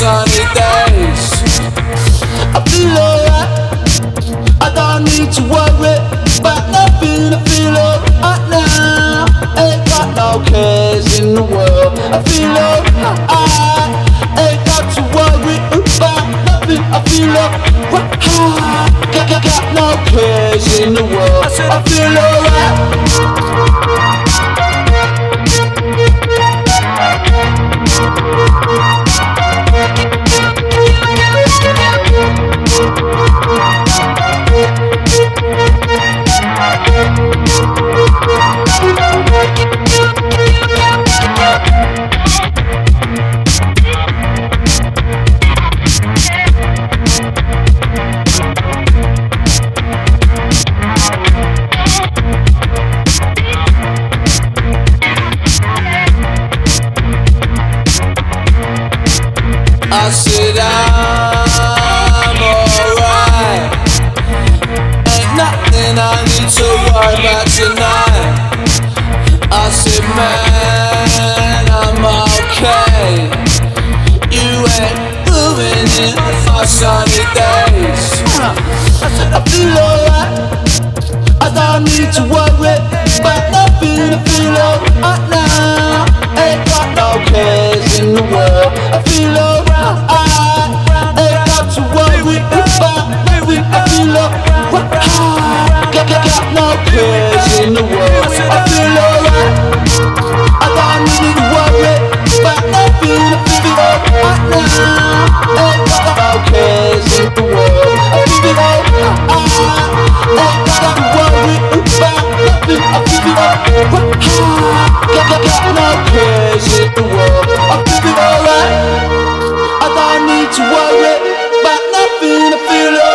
sunny days. I feel alright. I don't need to worry about nothing. I feel alright now. Ain't got no cares in the world. I feel alright. Ain't got to worry about nothing. I feel alright. Got, got, got no cares in the world. I feel alright. My sunny days. I feel alright. I don't need to worry about nothing. I feel alright now. Ain't got no cares in the world. I feel alright. Ain't got to worry about nothing. I feel alright. Got, got, got no cares to worry about nothing. I feel